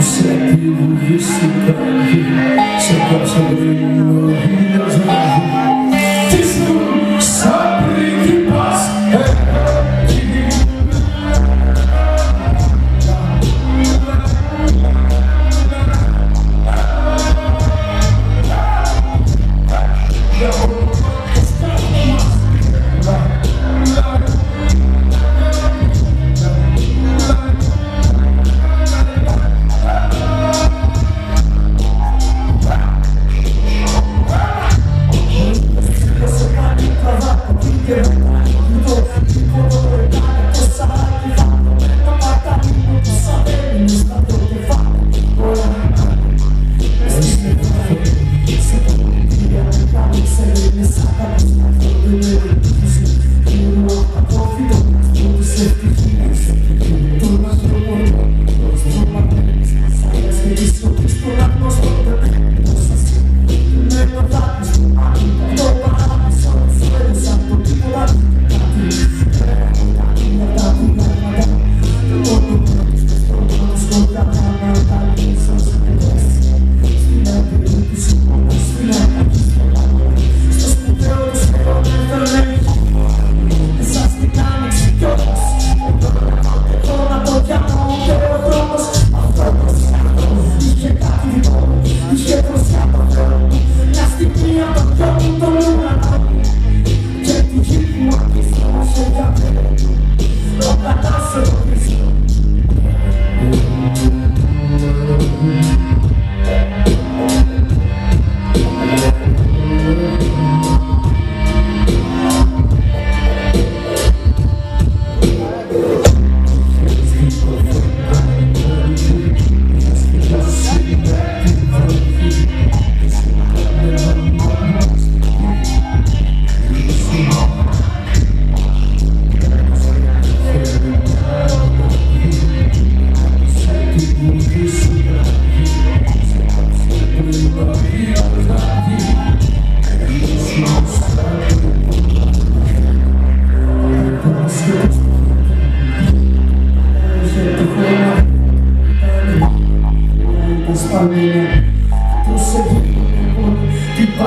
Você é pelo visto pra mim Você gosta de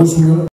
bozmuyor.